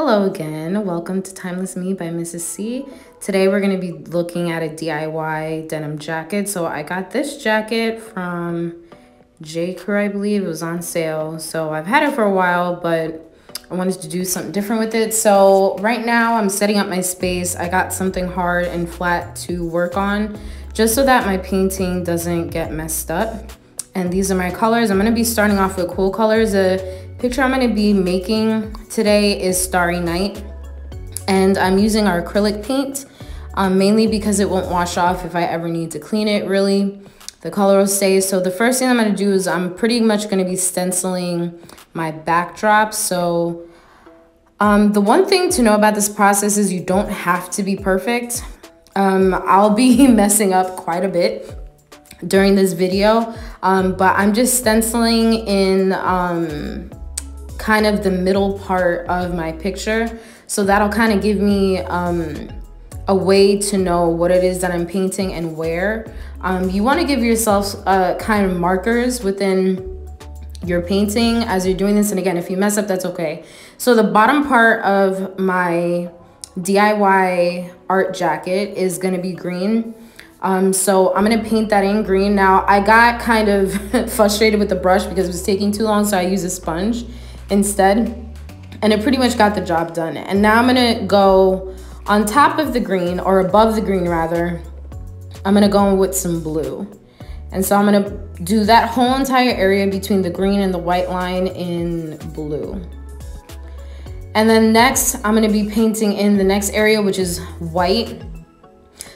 Hello again. Welcome to Timeless Me by Mrs. C. Today we're going to be looking at a DIY denim jacket. So I got this jacket from J. Crew, I believe. It was on sale. So I've had it for a while, but I wanted to do something different with it. So right now I'm setting up my space. I got something hard and flat to work on just so that my painting doesn't get messed up. And these are my colors. I'm going to be starting off with cool colors. A picture I'm going to be making today is Starry Night. And I'm using our acrylic paint, um, mainly because it won't wash off if I ever need to clean it, really. The color will stay. So the first thing I'm going to do is I'm pretty much going to be stenciling my backdrop. So um, the one thing to know about this process is you don't have to be perfect. Um, I'll be messing up quite a bit during this video, um, but I'm just stenciling in um, kind of the middle part of my picture. So that'll kind of give me um, a way to know what it is that I'm painting and where. Um, you want to give yourself uh, kind of markers within your painting as you're doing this. And again, if you mess up, that's okay. So the bottom part of my DIY art jacket is going to be green. Um, so I'm going to paint that in green. Now, I got kind of frustrated with the brush because it was taking too long, so I used a sponge instead. And it pretty much got the job done. And now I'm to go on top of the green, or above the green rather, I'm to go in with some blue. And so I'm to do that whole entire area between the green and the white line in blue. And then next, I'm gonna be painting in the next area, which is white.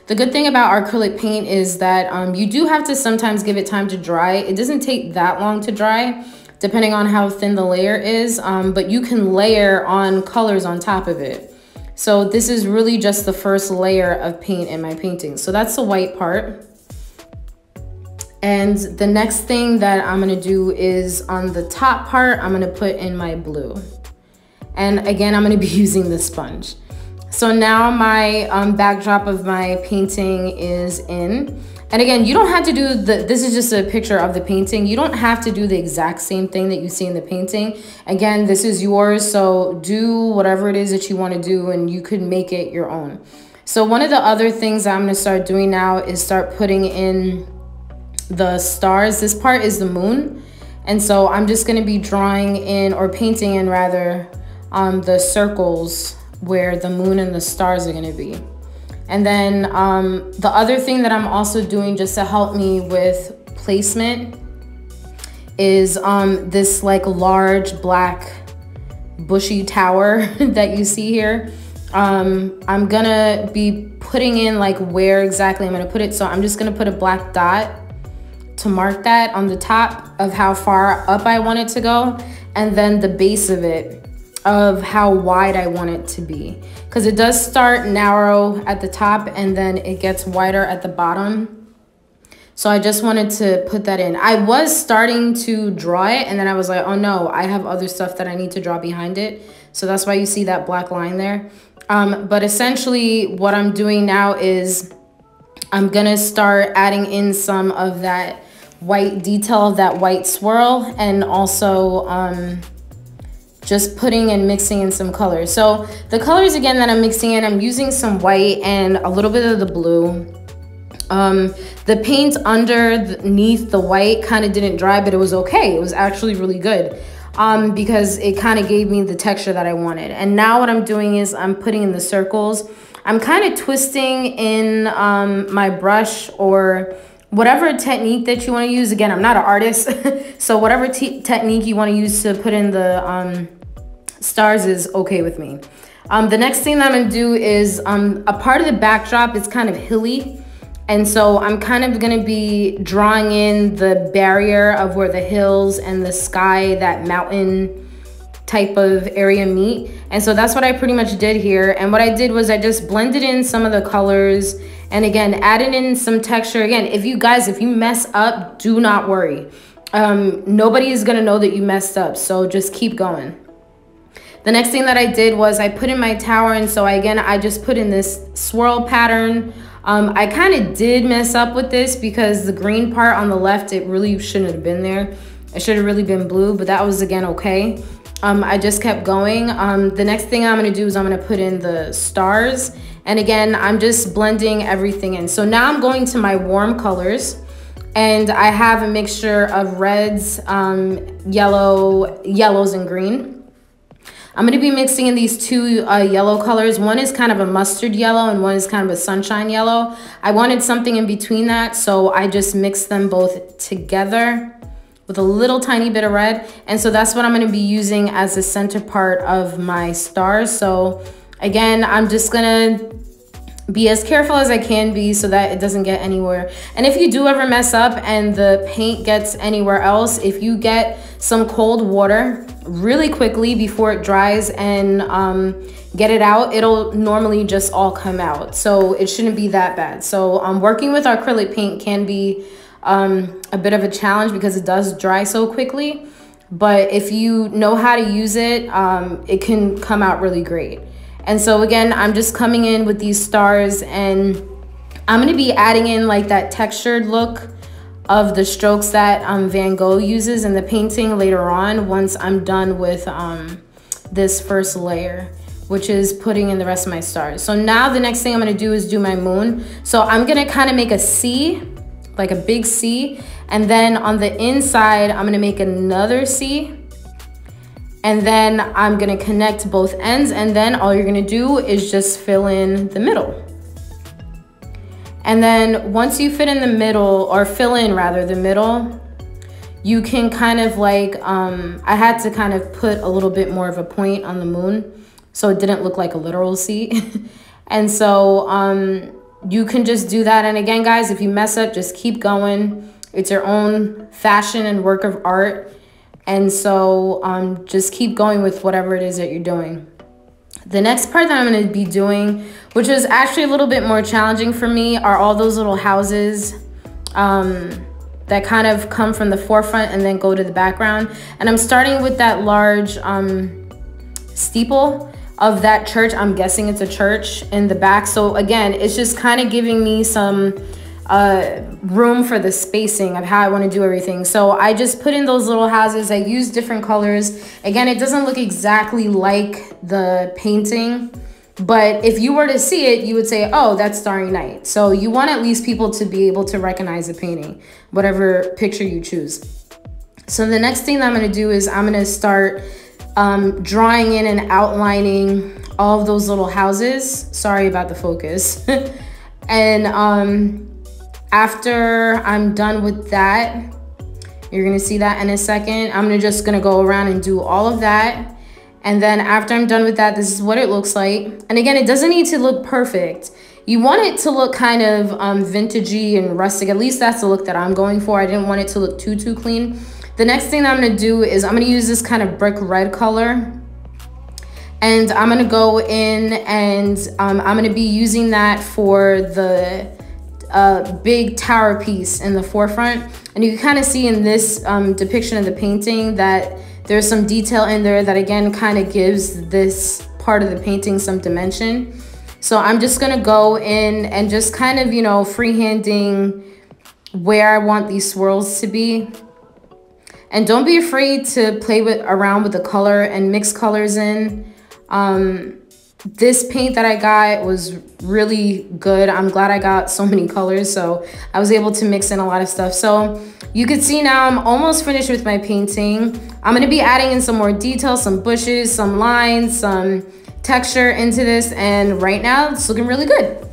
The good thing about our acrylic paint is that um, you do have to sometimes give it time to dry. It doesn't take that long to dry, depending on how thin the layer is, um, but you can layer on colors on top of it. So this is really just the first layer of paint in my painting. So that's the white part. And the next thing that I'm gonna do is on the top part, I'm gonna put in my blue. And again, I'm gonna be using the sponge. So now my um, backdrop of my painting is in. And again, you don't have to do the, this is just a picture of the painting. You don't have to do the exact same thing that you see in the painting. Again, this is yours, so do whatever it is that you wanna do and you could make it your own. So one of the other things I'm gonna start doing now is start putting in the stars. This part is the moon. And so I'm just gonna be drawing in or painting in rather um, the circles where the moon and the stars are gonna be. And then um, the other thing that I'm also doing just to help me with placement is um, this like large black bushy tower that you see here. Um, I'm gonna be putting in like where exactly I'm gonna put it. So I'm just gonna put a black dot to mark that on the top of how far up I want it to go. And then the base of it of how wide I want it to be. Because it does start narrow at the top and then it gets wider at the bottom. So I just wanted to put that in. I was starting to draw it and then I was like, oh no, I have other stuff that I need to draw behind it. So that's why you see that black line there. Um, but essentially what I'm doing now is I'm gonna start adding in some of that white detail, that white swirl, and also um, just putting and mixing in some colors. So the colors again that I'm mixing in, I'm using some white and a little bit of the blue. Um, the paint underneath the white kind of didn't dry, but it was okay. It was actually really good um, because it kind of gave me the texture that I wanted. And now what I'm doing is I'm putting in the circles. I'm kind of twisting in um, my brush or whatever technique that you want to use. Again, I'm not an artist, so whatever technique you want to use to put in the um, stars is okay with me. Um, the next thing that I'm gonna do is um, a part of the backdrop is kind of hilly. And so I'm kind of gonna be drawing in the barrier of where the hills and the sky, that mountain type of area meet. And so that's what I pretty much did here. And what I did was I just blended in some of the colors and again, adding in some texture. Again, if you guys, if you mess up, do not worry. Um, nobody is gonna know that you messed up. So just keep going. The next thing that I did was I put in my tower. And so again, I just put in this swirl pattern. Um, I kind of did mess up with this because the green part on the left, it really shouldn't have been there. It should have really been blue, but that was again okay. Um, I just kept going. Um, the next thing I'm gonna do is I'm gonna put in the stars. And again, I'm just blending everything in. So now I'm going to my warm colors and I have a mixture of reds, um, yellow, yellows and green. I'm going to be mixing in these two uh, yellow colors. One is kind of a mustard yellow and one is kind of a sunshine yellow. I wanted something in between that, so I just mixed them both together with a little tiny bit of red. And so that's what I'm going to be using as the center part of my stars. So again, I'm just going to be as careful as I can be so that it doesn't get anywhere. And if you do ever mess up and the paint gets anywhere else, if you get some cold water really quickly before it dries and um, get it out, it'll normally just all come out. So it shouldn't be that bad. So um, working with acrylic paint can be um, a bit of a challenge because it does dry so quickly. But if you know how to use it, um, it can come out really great. And so again, I'm just coming in with these stars and I'm gonna be adding in like that textured look of the strokes that um, Van Gogh uses in the painting later on once I'm done with um, this first layer which is putting in the rest of my stars. So now the next thing I'm gonna do is do my moon. So I'm gonna kind of make a C, like a big C, and then on the inside, I'm gonna make another C, and then I'm gonna connect both ends and then all you're gonna do is just fill in the middle. And then once you fit in the middle, or fill in rather the middle, you can kind of like, um, I had to kind of put a little bit more of a point on the moon so it didn't look like a literal C. and so um, you can just do that. And again, guys, if you mess up, just keep going. It's your own fashion and work of art. And so um, just keep going with whatever it is that you're doing. The next part that I'm going to be doing, which is actually a little bit more challenging for me, are all those little houses um, that kind of come from the forefront and then go to the background. And I'm starting with that large um, steeple of that church. I'm guessing it's a church in the back. So again, it's just kind of giving me some uh, room for the spacing of how I want to do everything. So I just put in those little houses. I use different colors. Again, it doesn't look exactly like the painting, but if you were to see it, you would say, oh, that's Starry Night. So you want at least people to be able to recognize the painting, whatever picture you choose. So the next thing that I'm going to do is I'm going to start um, drawing in and outlining all of those little houses. Sorry about the focus. and um, after I'm done with that, you're gonna see that in a second. I'm just gonna go around and do all of that. And then after I'm done with that, this is what it looks like. And again, it doesn't need to look perfect. You want it to look kind of um, vintagey and rustic. At least that's the look that I'm going for. I didn't want it to look too, too clean. The next thing I'm gonna do is I'm gonna use this kind of brick red color. And I'm gonna go in and um, I'm gonna be using that for the a big tower piece in the forefront. And you can kind of see in this um, depiction of the painting that there's some detail in there that again kind of gives this part of the painting some dimension. So I'm just gonna go in and just kind of, you know, freehanding where I want these swirls to be. And don't be afraid to play with around with the color and mix colors in. Um, this paint that I got was really good. I'm glad I got so many colors. So I was able to mix in a lot of stuff. So you can see now I'm almost finished with my painting. I'm gonna be adding in some more details, some bushes, some lines, some texture into this. And right now it's looking really good.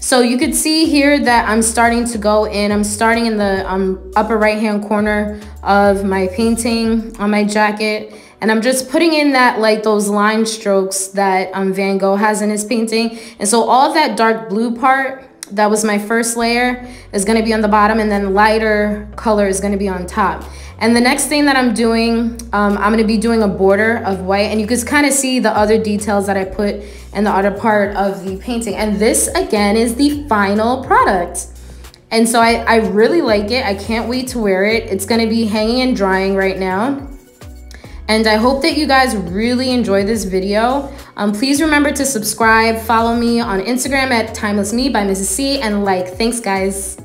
So you could see here that I'm starting to go in. I'm starting in the um, upper right hand corner of my painting on my jacket. And I'm just putting in that like those line strokes that um, Van Gogh has in his painting. And so all that dark blue part, that was my first layer, is gonna be on the bottom and then lighter color is gonna be on top. And the next thing that I'm doing, um, I'm gonna be doing a border of white and you can kind of see the other details that I put in the other part of the painting. And this again is the final product. And so I, I really like it. I can't wait to wear it. It's gonna be hanging and drying right now. And I hope that you guys really enjoy this video. Um, please remember to subscribe, follow me on Instagram at Timeless Me by Mrs. C, and like. Thanks, guys.